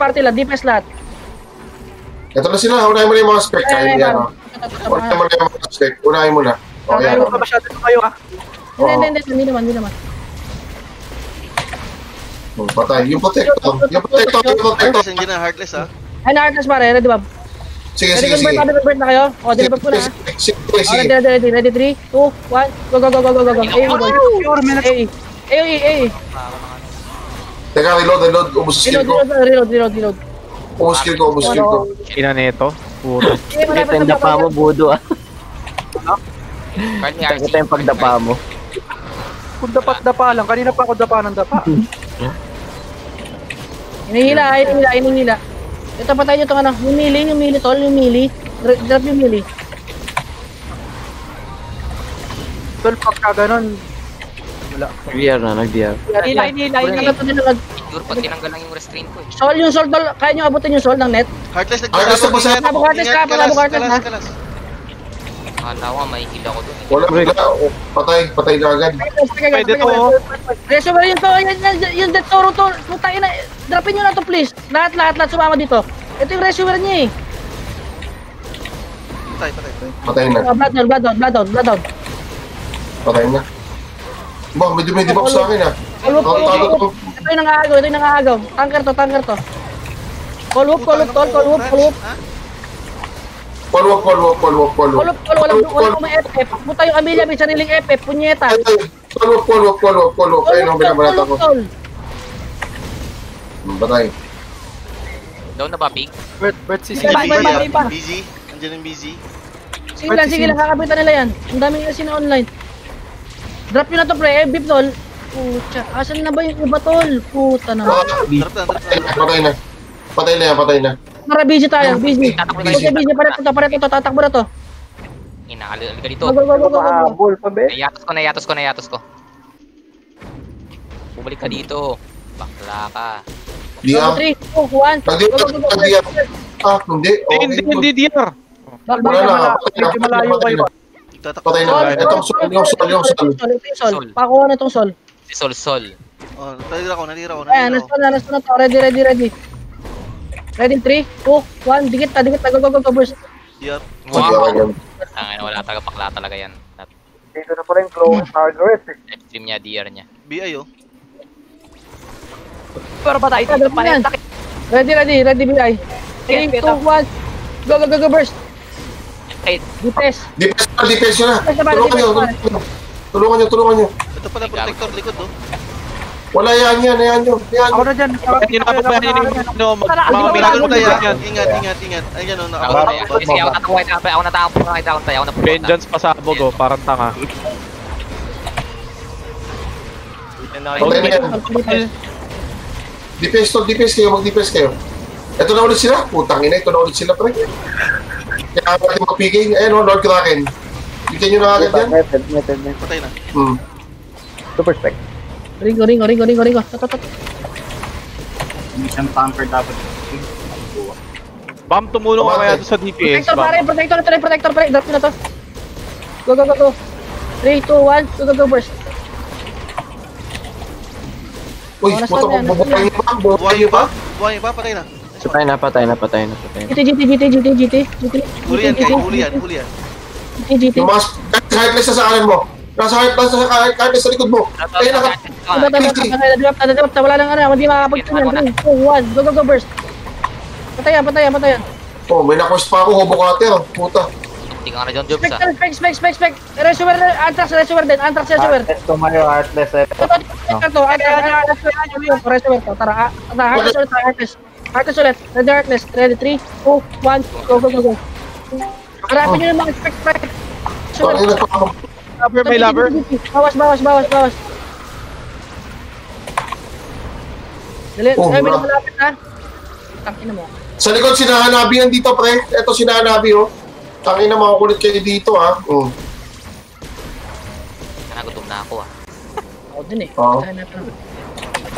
party lahat, defense lahat. Ito na sila, unahin mo na yung mga spec. Hindi ayan. ano. Unahin mo na yung mga spec. Unahin mo na. O, Okay. yan. Ka masyado na kayo ah. Hindi, hindi, hindi, hindi naman, hindi naman. Oh, Patay. Yung protector. Yung protector. Yung protector. Heartless, hindi na heartless ah. Ay, na-heartless pare, ready ba? Sige, Ready sige, sige. convert, ready convert na kayo? O, deliver ko na ha. Sige, sige, O, ready, sige. ready, ready, ready, 3, 2, 1, go, go, go, go, go, go, go. AE, boy. Pure, may Teka, reload, reload. Ubus skill ko. reload, reload, reload. Ubus skill ko, ubus skill ko. Ina nito. Pa Ito yung dapa mo, Budo ah. RC. Ito yung pagdapa mo. Kung dapat dapa lang, kanina pa ako dapa ng dapa. Hinihila, hinihila, hinihila. Ito patay nyo itong ano, yung mili, yung mili tol, yung mili. Dr- Drop yung mili. Tol, pagka ganun, wala. VR na, nag-VR. Hila, hila, hila. Ito, ito, ito, ito. Siguro pag tinanggal lang yung restraint ko eh. Sol, yung sol tol, kaya nyo abutin yung sol ng net? Heartless, Heartless na po sa- Palabok heartless ka, palabok heartless na. Akala ko may heal ako dun. eh. Wala. Oh, Patay, patay na agad. Pwede to. Resume yun to, yun, yun, yung Death Toro to, putain na, dropin nyo na to please. Lahat, lahat, lahat sumama dito. Ito yung resume niya eh. Patay, patay, patay. Patay na. Oh, blood down, blood down, blood down, blood down. Patay na. Ba, may dumidi box sa akin ah. Call whoop, call whoop, call whoop. Ito yung nangagaw, ito yung nangagaw. Tanker to, tanker to. Call whoop, call whoop, call whoop, call whoop. Call walk, call walk, call walk, call Call walk. whoop, call, walang, walang may FF. Puta yung Amelia, may sariling FF, punyeta. Call walk, call walk, call walk, call. Call Ayun ang whoop, tol, call binabalata ko. whoop, tol. Hmm, Patay. Down na ba, Pig? Bert, Bert, si iba. Busy. Andiyan yung busy. Sige lang, sige lang, kakapitan nila yan. Ang daming kasi na online. Drop nyo na to, pre. Eh, beep, tol. Pucha, asan na ba yung iba, tol? Puta na. Ah, Drop na, drop Patay na. patay na. Patay na yan, patay na. Tara, busy tayo, busy. Tatakbo Busy, pareto to, pareto to, tatakbo na to. Inaalala ka dito. Go, go, go, go, go, go. Ball pa, be. Nayatos ko, nayatos ko, nayatos ko. Bumalik ka dito. Bakla ka. Di ah. 3, 2, 1. Pag di, Go, go, go, go. pag di, ah, hindi. Hindi, hindi, Wala back, na, malayo kayo. Tatak- Patay na. Sol, Itong sol, yung sol, yung sol. Ito yung sol. Pakuha na itong sol. Si Sol Sol. Oh, natira ko, natira ko, Ayan, natira nasa ko. na, nasa na to. Ready, ready, ready. Ready, 3, 2, 1. Dikit na, dikit na. Go, go, go, go. Sige, okay Wow! lang. Tangina, wala talaga bakla talaga yan. Dito na pala yung clone target. Stream niya, DR niya. BI oh. Pero patay dito pa yan. Ready, ready, ready, BI. 3, 2, 1. Go, go, go, go, burst. Eight. Dipes. Defense na, nyo na. Na ba? Tulungan nyo, tulungan nyo. Tulungan nyo. Ito pala, protector likod oh. Wala yan, yan, yan nyo. Yan. Ako na dyan. Hindi na ako yan no, mga Miracle ah. yan. Ingat, ingat, ingat. Ayan oh, Ako na tayo. Sige, ako natakbo kahit ako. Ako natakbo kahit ako tayo. Ako na pumunta. Vengeance pasabog oh, parang tanga. Na yan. Defense to, defense kayo, mag-defense kayo. Ito na ulit sila. Putang ina, ito na ulit sila, pre. Kaya natin mag-picking. Ayan o, Lord Kraken. Bigyan nyo na agad yan. Method, method, method. Patay na. Hmm. Super spec. Ringo, ringo, ringo, ringo, ringo. Tot, tot, tot. Isang tanker dapat. Bam, tumulong ka kaya sa DPS. Protector, pare, protector, ito na yung protector, pare. Drop na to. Go, go, go, go. 3, 2, 1. Go, go, go, burst. Uy, na ko, bubuhay nyo pa. Buhay Bubuhay nyo pa? Buhay pa? Patay na. Patay na, patay na, patay na, patay na. GT, GT, GT, GT, GT, GT. Huli yan, kayo. Huli yan, huli yan. GT, GT. Mga kahit heartless na sa kanan mo. Nasa heartless na sa kahit heartless sa likod mo. Ayun, naka... Tata, tata, tata, drop, tata, drop, tata, wala nang ano, hindi makakapag yan. 3, 2, 1. Go, go, go, burst. Patayan, patayan, patayan. Oh, may na-quest pa ako, hobo cutter. Puta. Hindi ka na John Jobs Spec, ah. spec, spec, spec, spec. Resumer, antrax, resumer din, antrax, resumer. Heartless tumayo, heartless eh. Ito, ito, ito, resumer, to. Tara, ah, tara, heartless heartless. Heartless ulit, ready, heartless. Ready, 3, 2, 1, go, go, go, go. Harapin nyo yung mga. Sorry, nagpapam. Lover, may lover. Bawas, bawas, bawas, bawas. Dali, Oh, ay, may malapit na. Tangina mo. Sa likod, sinahanabi yan dito, pre. Ito, sinahanabi, oh. Tangin na makukulit kayo dito, ha. Oh. Nagutom na ako ah. Ako din eh. Oo. Tayo na pa.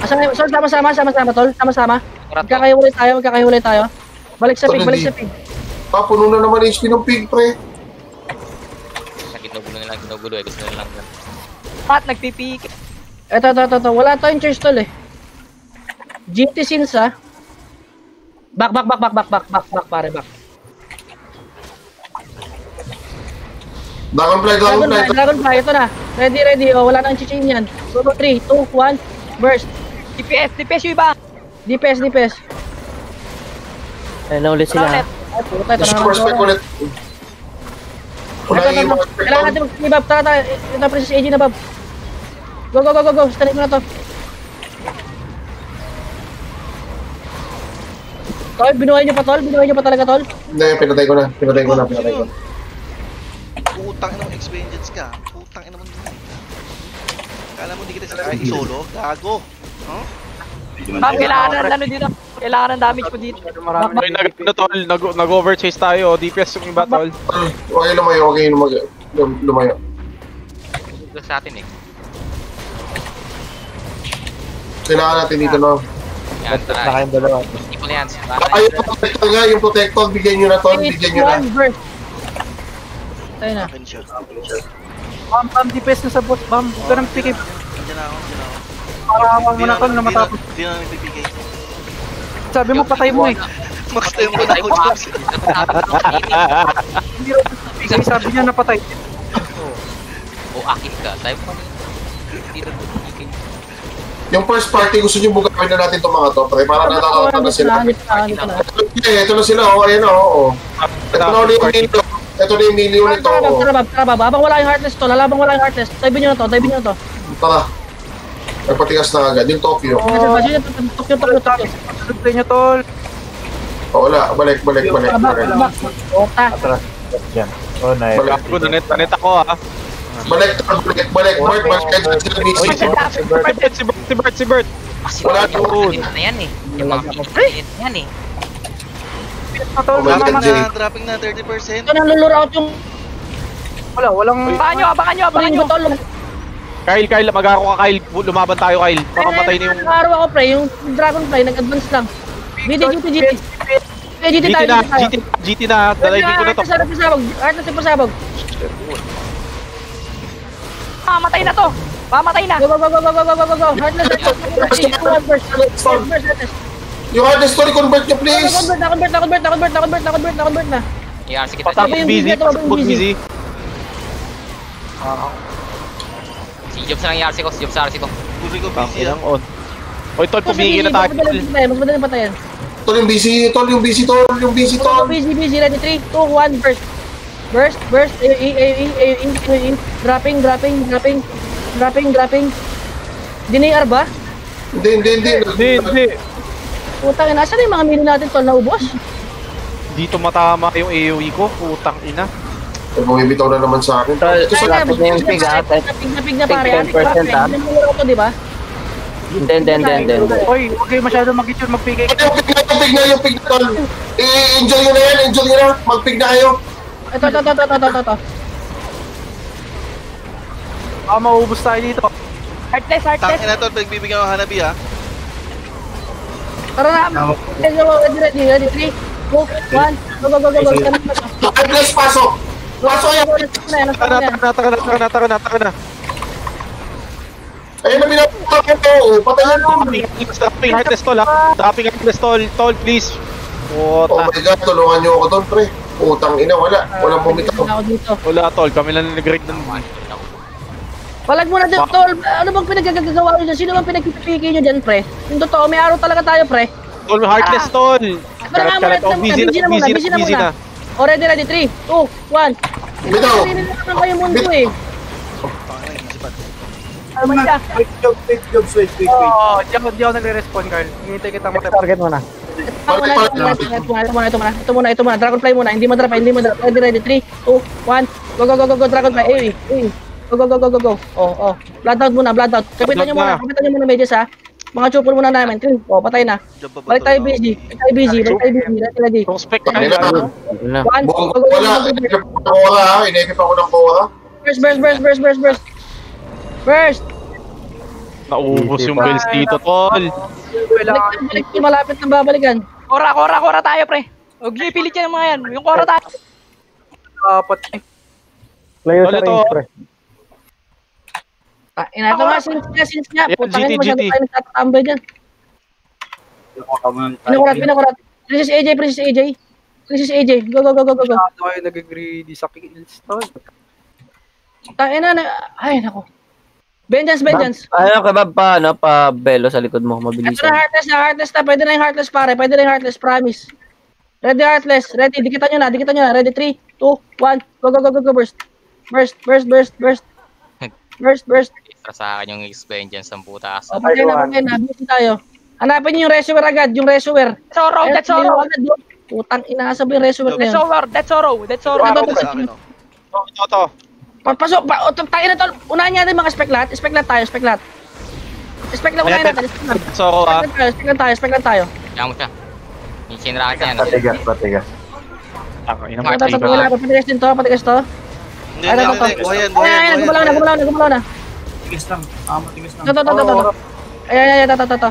Asama, so, sama-sama, sama-sama, tol. Sama-sama. Magkakahiwalay tayo, magkakahiwalay tayo. Balik sa pig, balik sa pig. Ah, puno na naman HP ng pig, pre. Ginugulo nila, ginugulo eh. Gusto nila lang. Pat, nagpipik. Eto, eto, eto, eto. Wala tayong choice, tol eh. GT since ah. Back, back, back, back, back, back, back, back, pare, back. Dragonfly, Dragonfly, Dragonfly. Ito na. Ready, ready. Oh, wala nang chichain yan. Go, go, 3, 2, 1, burst. DPS, DPS yung iba. DPS, DPS. Ayun na ulit sila. Ulit. Ay, puta, ito na ulit. Spec Kailangan natin mag-give Tara, tara. Ito, Princess AG na, Bob. Go, go, go, go, go. Stanin mo na to. Tol, binuhay niyo pa, Tol? Binuhay niyo pa talaga, Tol? Hindi, pinatay ko na. Pinatay ko na, pinatay ko na. Putang ina mo, experience ka. Putang ina mo. Kala mo di kita sa solo? Gago. Huh? Bam, kailangan ng ano dito. Kailangan ng damage mo dito. Marami Ay, nag, ano, tol, nag, nag-overchase tayo. DPS yung iba, tol. Kayo lumayo, kayo lumayo. Lum- Lumayo. Ito sa atin eh. Kailangan natin dito na. Yan, Na tara. kayong dalawa. Ipon yan. Ay, yung protector nga, yung protector, bigyan nyo na to, bigyan nyo na. Tayo na. Bam, bam, DPS na sa boss, bam. Huwag ka nang pikip. Andiyan na ako, andiyan na ako. Para awang mo na tol na matapos. Di na nagbibigay. Sabi mo, patay mo eh. Time ko na ako. Kasi sabi niya napatay. O akin ka. Tayo mo. Hindi na bumigay. Yung first party, gusto nyo bugawin na natin itong mga to, pre, para natakot na sila. Ito na sila, oh, ayan oh, oh. Ito na ulit yung mili, ito na yung mili ulit, Tara, oh. tara, tara, Bob. Habang wala yung heartless, Tol. Habang wala yung heartless. Dive nyo na to, dive nyo na to. Tara. Nagpatigas na agad, yung Tokyo. Kasi ba, sino to? Tokyo, Tokyo, Tokyo. Sunod sa inyo, tol. Oh, wala, balik, balik, balik. Balik. Atras. Yan. Oh, nice. Balik, Gago, nanet, nanet ako, ha. balik, balik, balik, balik, kahit saan sila busy. Si Bert, si Bert, si Bert, si Bert. Kasi Wala mga na yan eh. Yung mga pinit na yan eh. Na. Oh God, na. Na, dropping na 30%. Ito na lulur out yung Wala, walang... Abangan nyo, abangan nyo, abangan nyo. Kyle, Kyle, mag-aro ka, Kyle. Lumaban tayo, Kyle. Baka matay na yung... Mag-aro ako, pre. Yung Dragonfly, nag-advance lang. GT, GT, GT. GT tayo, GT. GT na, dalayin ko na to. Arte sa pasabog, arte sa pasabog. Mamatay na to. Mamatay na. Go, go, go, go, go, go, go, go. Heartless, heartless. Heartless, heartless. Yung hardest story, convert nyo, please! Na-convert, na-convert, na-convert, na-convert, na-convert, na-convert, na-convert na. Yan, sige. Pasabog busy, pasabog busy. Ah, Job sa lang yung RC ko, job sa RC ko. Gusto ko busy ah. on. Oy, tol, pumigil na tayo. Mas madaling patayan. Tol, yung busy, tol, yung busy, tol, yung busy, tol. Busy, busy, ready, 3, 2, 1, burst. Burst, burst, air, e, air, e, air, e, air, dropping, dropping, dropping, dropping, dropping. Dinair ba? Hindi, hindi, hindi. Hindi, hindi. Putang ina, saan yung mga mino natin tol, naubos? Dito matama yung AoE ko, putang ina. Bumibitaw na naman sa akin. Tol, Ito sa lapit na yung pig, ha? Pig na pig na pare. Pig 10%, ha? Hindi mo to, di ba? Hindi, hindi, hindi, hindi. hindi. Oy, huwag kayo masyado mag-itsure, mag-pigay. Yung pig na, yung pig na, yung pig na, tol. I-enjoy nyo na yan, enjoy nyo na. Mag-pig na kayo. Ito, ito, ito, ito, ito, ito, ito. Baka maubos tayo dito. Heartless, heartless. Tangin na to, pinagbibigyan ko Hanabi ah. Tara na. Ready, ready, ready, ready. 3, 2, 1. Go, go, go, go, go. Heartless, pasok. Pasok yan. Go, na, Taka na, na, taka na, taka na, taka na. Ayun na binaputak ko to. oh. Patayin mo. Dropping heartless tol, ha. Dropping heartless tol, tol, please. Oh Puta. my God, tulungan nyo ako doon, pre. Putang ina, wala. Walang bumitaw. Ako dito. Wala tol, kami lang nag-grade ng... Palag mo na dito, tol. Ano bang pinagkagagawa nyo dyan? Sino bang pinagpipigay nyo dyan, pre? Yung totoo, may araw talaga tayo, pre. Tol, heartless tol. Karat, karat. muna, Oh, busy na, busy na busy na, O, ready, ready. 3, 2, 1. Bitaw. Na naman kayo mundo eh. Tangin na, easy pa. Ano man siya? Oo, di ako, di ako nagre-respond, Carl. Hinihintay kita matap. Target mo na. Ito muna, ito muna, ito muna, ito muna, ito muna, ito muna, Dragonfly muna, hindi mo drop, hindi mo drop, ready, ready, 3, 2, 1, go, go, go, go, go, Dragonfly, eh, eh, go, go, go, go, go, go, oh, oh, blood out muna, blood out, kapitan nyo muna, kapitan nyo muna medyo sa, mga chopper muna namin, 3, oh, patay na, balik tayo busy, balik tayo busy, balik tayo busy, ready, Kung spec Tangin ka na. Na? 1, go, Bukong go, go, wala. Inipip ako ng Cora, ha. Inipip ako ng Cora. burst, burst, burst, burst, burst, burst, burst, Naubos yung bells dito, tol. Balik, balik, malapit na babalikan, Kora, kora, kora tayo, pre. Huwag niyo ipilit yan ng mga yan. Yung kora tayo. Dapat. Layo sa range, pre. Ah, ina, ito nga, since nga, since nga, Yeah, putang GT, ina, masyado tayo nagtatambay dyan, pinakurat, pinakurat, Princess AJ, Princess AJ. Princess AJ. Go, go, go, go, go, go. Ano kayo nag-greedy sa kills, tol? Tayo na, na. Ay, nako. Vengeance, vengeance. Ano ka ba pa, ano, pa belo sa likod mo, Ito mabilis. na, heartless na, heartless na. Pwede na yung heartless, pare. Pwede na yung heartless, promise. Ready, heartless. Ready, dikitan nyo na, dikitan nyo na. Ready, 3, 2, 1. Go, go, go, go, go, burst. Burst, burst, burst, burst. Burst, burst. Sa akin yung X-Vengeance ang putas. O, patay na, patay na. Busy tayo. Hanapin yung resuer agad, yung Ayun, that's sorrow. agad, no? Putang inaasa ba yung resuer na That's yun? that's sorrow, that's sorrow. Ito, Ako ito, sa akin, ito. oh. Ito, ito. Papasok, pa, o, tayo na tol. Unahin natin mga speklat. Speklat tayo, speklat. Speklat unahin natin. Speklat Soro ah. tayo, speklat tayo, speklat tayo. Kaya mo siya. Yung sinrakan niya. Patigas, patigas. Ako, ina Ito, ito, ito, wala. Patigas din to, patigas to. Hindi, Ay, hindi, hindi. ito. Buhayan, Ay, buhayan, ay, ay, gumalaw na, gumalaw na, gumalaw na. Tigas lang. Ah, matigas lang. Ito, ito, ito. Ay, ay, ay, ito, ito.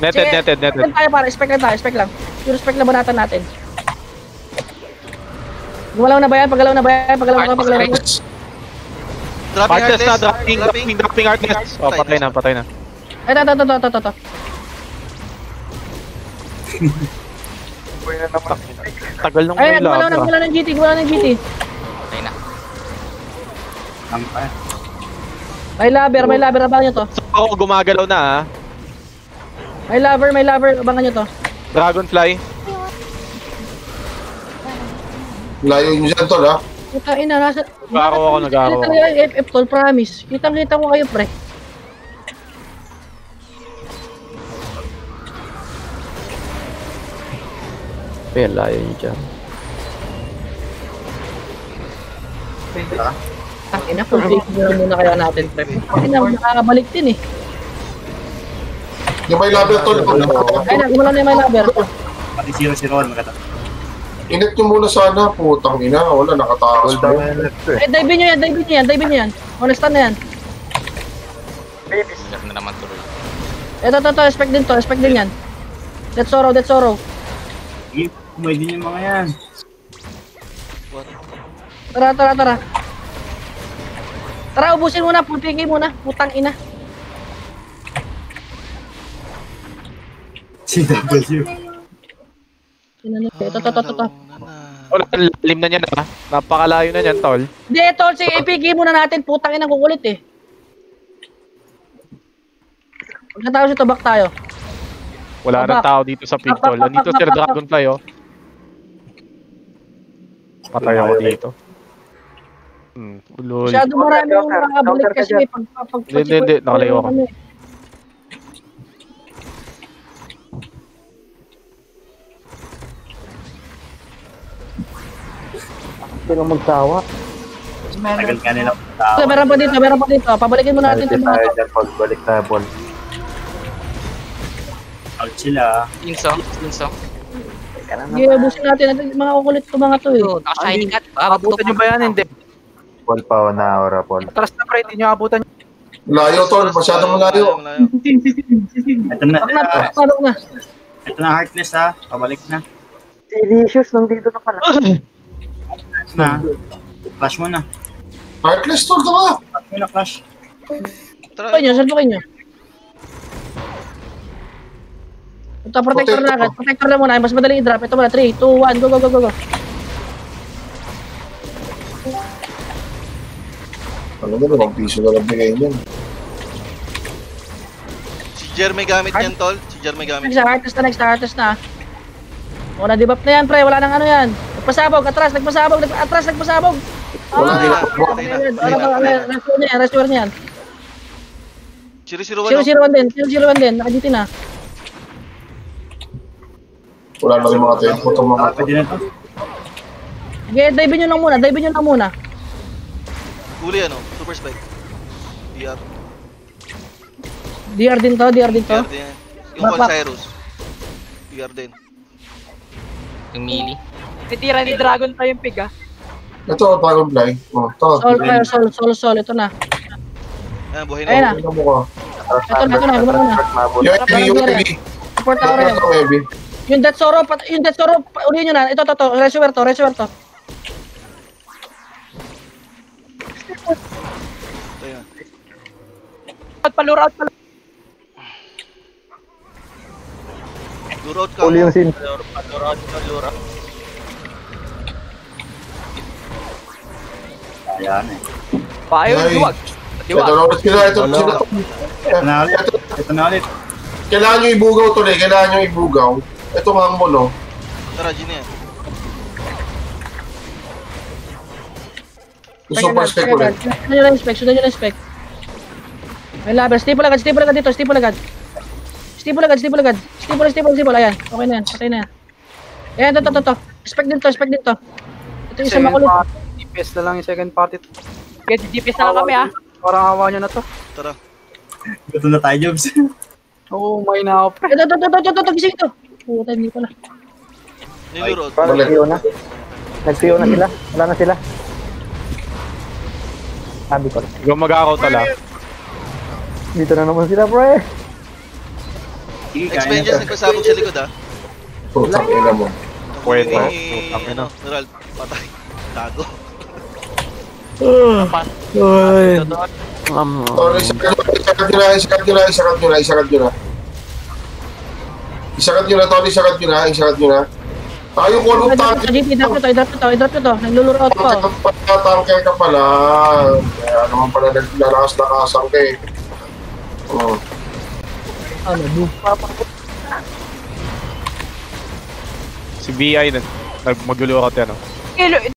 Netted, Sige, netted, netted. Spec tayo para, spec lang tayo, spec lang. Yung spec lang banatan natin. Gumalaw na ba yan? Paggalaw na ba yan? Paggalaw na, paggalaw na. Dropping Heartless na, dropping, dropping, dropping heartless. Oh, patay na, patay na. Ay, ito, ito, ito, ito, ito, ito. Tagal nung Ay, may gumalaw na, lava. gumalaw ng GT, gumalaw ng GT. Patay na. Ang pa. May lover, may lover, abangan nyo to. So, ako gumagalaw na ah. May lover, may lover, abangan nyo to. Dragonfly. Layo nyo dyan, tol, ha? Puta ina, nasa... Nag-aaraw ako, nag-aaraw Kita ako. talaga yung FF tol, promise. Kitang kita ko kayo, pre. Pero layo niyo dyan. Ang ina, full mo lang muna kaya natin, pre. Ang ina, nakakabalik din eh. Yung may labi, tol. Ay, na, gumalaw na yung may lover. Pati zero si Ron, magkata. Init nyo muna sana, putang ina. Wala, nakatakas mo. na yung eh. Dive nyo yan, dive nyo yan, dive nyo yan. Honestan na yan. Hirap na naman tuloy. Ito, ito, ito, expect din to, expect din yan. That's sorrow, that's sorrow. Sige, kumay din yung mga yan. Tara, tara, tara. Tara, ubusin muna, full PK muna. Putang ina. CW. Na, Ito, ito, ito, ito. Wala, lalim na niyan ah. Napakalayo na niyan, tol. Hindi, ito, si PK muna natin. Putang ina, kukulit eh. Pagkatapos ito, back tayo. Wala nang tao dito sa pig, tol. Nandito si Dragonfly, oh. Patay ako dito. Hmm, ulol. Masyado marami yung nakakabalik kasi may pag pag pag Hindi, hindi, hindi. Nakalayo ako. Sino magtawa? Tagal ka nila Ito, tao. meron pa dito, meron pa dito. Pabalikin mo natin Natin mga tayo to. dyan, Paul. Balik tayo, Paul. Out sila. Inso, Inso. Sige, ubusin natin. Ito, mga kukulit to mga to eh. Ito, naka-shiny cat. Ah, Abutan nyo ba yan? Hindi. Paul pa, na aura, Paul. Atras na pre, hindi nyo abutan. Layo, tol. Masyado malayo. Ito na, Pasok na, pasok na. ito na heartless ha. Pabalik na. Delicious, nandito na pala. Na. Flash mo na. Heartless, tol, ka ba? Flash mo na, flash. Tara, Salpukin nyo, salpukin nyo. Ito, protector na agad. Protector na muna. Mas madaling i-drop. Ito muna. 3, 2, 1. Go, go, go, go, go. Ano na, limang piso na lang bigay niyan. si Jer may gamit yan, tol. Si Jer may gamit. Next na, artist na, next na, artist na. O, na-debuff na yan, pre. Wala nang ano yan. Nagpasabog, atras, nagpasabog, nag atras, nagpasabog. Wala, Ah, na. Patay na. Ba, restore niya, restore niya. Zero, zero, one, 001 din, 001 din. Nakadito na. Wala na rin mga tempo itong mga Ah, pwede na to. Sige, dive nyo lang muna, dive nyo lang muna. Huli ano, super spike. DR. DR din to, DR din to. DR din. Yung Back, Call. Cyrus. DR din. Yung melee. Titira ni Dragon pa yung pig ah. Ito, Dragonfly. Oh, ito. Sol, fire, sol, sol, sol. Ito na. Ayan, buhay na. na. Mo ka. Ito na, ito na, gumalaw na. Yung heavy, yung heavy. Support tower heavy. Yung Death Sorrow, yung Death Sorrow, ulihin nyo na. Ito, ito, ito. Reservoir to, reservoir to. Out pa, lure out pa. Lure out ka mo. yung sin. Lura, lura. Ayan eh. Payo, Ay. duwag. Ito na ulit sila. Ito Wala. sila. Ito na ulit. Ito, Ito na ulit. kailangan nyo ibugaw to eh. Kailangan nyo ibugaw. Ito nga ang mono. Tara, Gina yan. Super spec ulit. Sundan nyo lang spec, sundan nyo lang spec. May laban, staple agad, staple agad dito, staple agad. Staple agad, staple agad. Staple, staple, staple, ayan. Okay na yan, patay na yan. Ayan, to, to, to, to. Spec dito, spec dito. Ito yung isang Second makulit. party. DPS na lang yung second party. Get DPS na lang kami ah. Parang awa nyo na to. Tara. Ito na tayo, Jobs. Oo, may na ako. Ito, ito, ito, ito, ito, gising ito. Puta, hindi pala. Nilure out. Parang nag na. nag na sila. Wala na sila. Sabi ko. Mag-ako tala. Dito na naman sila, pre. Sige, kaya na. Nagpasabog sa likod ah. Putang ina mo. Pwede. Putang ina. ano, Gerald, patay. Tago. Tol, isakat nyo na, isakat nyo na, isakat nyo na, isakat nyo na. Isakat nyo na, Tol, isakat nyo na, isakat nyo na. Tayo ko Drop tanke. to, GP, drop to, i-drop to, i-drop to. Naglulur out ko. Tanke ka pala. Kaya naman pala naglalakas-lakasan ka eh. Oh. Ano, bu. Si BI, nag- nag- magulo ako yan. oh. Kilo,